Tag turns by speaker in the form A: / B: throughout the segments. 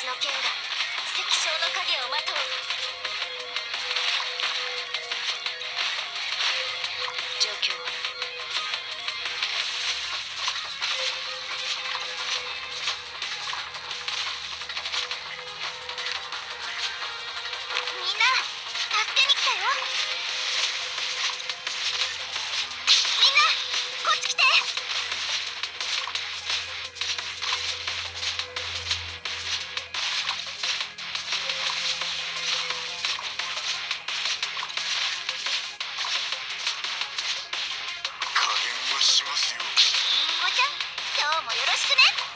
A: 私の剣が石章の影をまとう。状況は？
B: し
A: くね。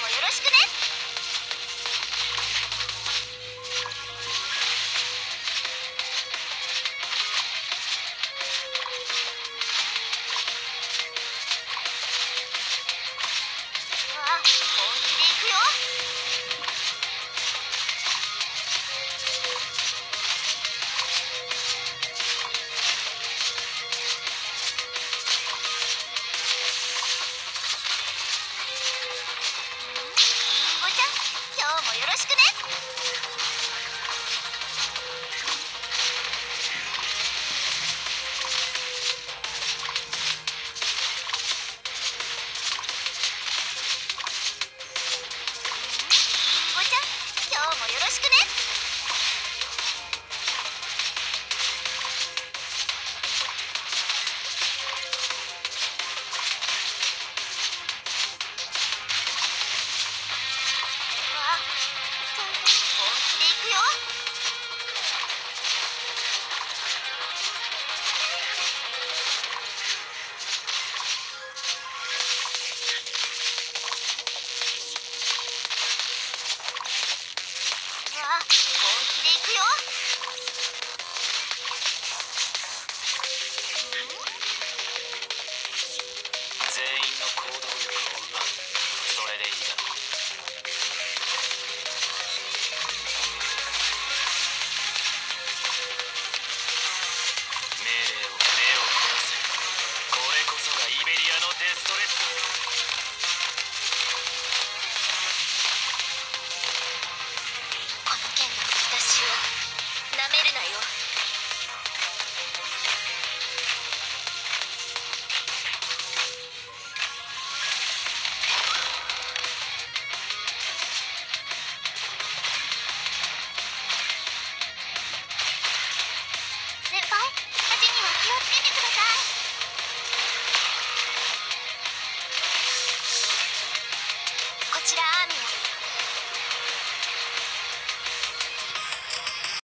A: もよろしくね。わ本気でいくよ。